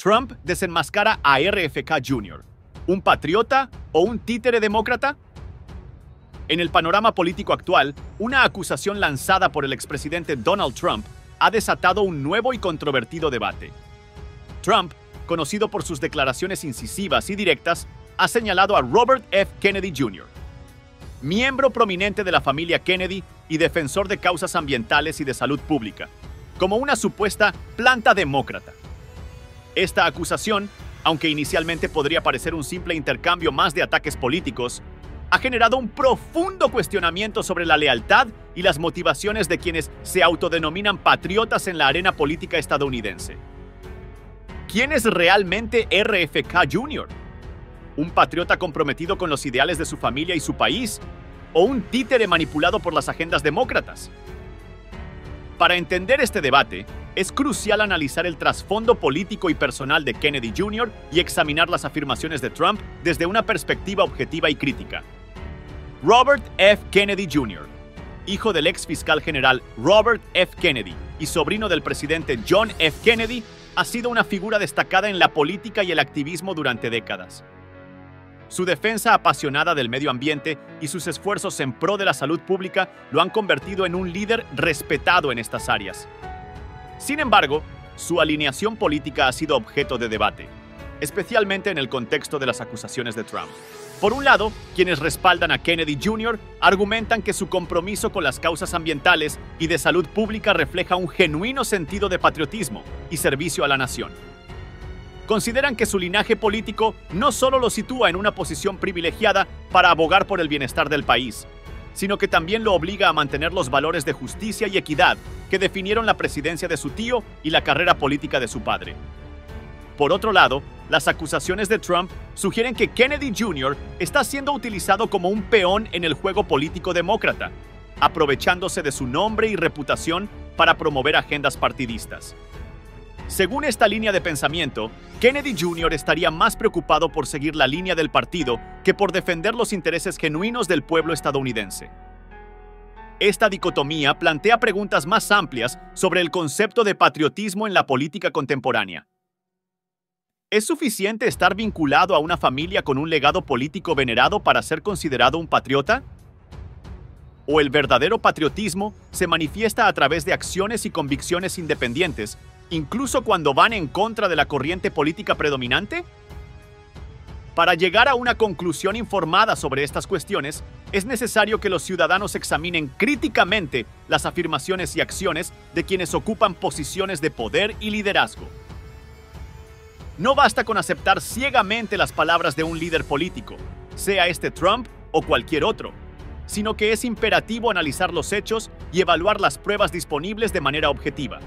Trump desenmascara a RFK Jr., un patriota o un títere demócrata? En el panorama político actual, una acusación lanzada por el expresidente Donald Trump ha desatado un nuevo y controvertido debate. Trump, conocido por sus declaraciones incisivas y directas, ha señalado a Robert F. Kennedy Jr., miembro prominente de la familia Kennedy y defensor de causas ambientales y de salud pública, como una supuesta planta demócrata. Esta acusación, aunque inicialmente podría parecer un simple intercambio más de ataques políticos, ha generado un profundo cuestionamiento sobre la lealtad y las motivaciones de quienes se autodenominan patriotas en la arena política estadounidense. ¿Quién es realmente RFK Jr.? ¿Un patriota comprometido con los ideales de su familia y su país? ¿O un títere manipulado por las agendas demócratas? Para entender este debate, es crucial analizar el trasfondo político y personal de Kennedy Jr. y examinar las afirmaciones de Trump desde una perspectiva objetiva y crítica. Robert F. Kennedy Jr., hijo del ex fiscal general Robert F. Kennedy y sobrino del presidente John F. Kennedy, ha sido una figura destacada en la política y el activismo durante décadas. Su defensa apasionada del medio ambiente y sus esfuerzos en pro de la salud pública lo han convertido en un líder respetado en estas áreas. Sin embargo, su alineación política ha sido objeto de debate, especialmente en el contexto de las acusaciones de Trump. Por un lado, quienes respaldan a Kennedy Jr. argumentan que su compromiso con las causas ambientales y de salud pública refleja un genuino sentido de patriotismo y servicio a la nación. Consideran que su linaje político no solo lo sitúa en una posición privilegiada para abogar por el bienestar del país, sino que también lo obliga a mantener los valores de justicia y equidad que definieron la presidencia de su tío y la carrera política de su padre. Por otro lado, las acusaciones de Trump sugieren que Kennedy Jr. está siendo utilizado como un peón en el juego político demócrata, aprovechándose de su nombre y reputación para promover agendas partidistas. Según esta línea de pensamiento, Kennedy Jr. estaría más preocupado por seguir la línea del partido que por defender los intereses genuinos del pueblo estadounidense. Esta dicotomía plantea preguntas más amplias sobre el concepto de patriotismo en la política contemporánea. ¿Es suficiente estar vinculado a una familia con un legado político venerado para ser considerado un patriota? ¿O el verdadero patriotismo se manifiesta a través de acciones y convicciones independientes, incluso cuando van en contra de la corriente política predominante? Para llegar a una conclusión informada sobre estas cuestiones, es necesario que los ciudadanos examinen críticamente las afirmaciones y acciones de quienes ocupan posiciones de poder y liderazgo. No basta con aceptar ciegamente las palabras de un líder político, sea este Trump o cualquier otro, sino que es imperativo analizar los hechos y evaluar las pruebas disponibles de manera objetiva.